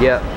Yep.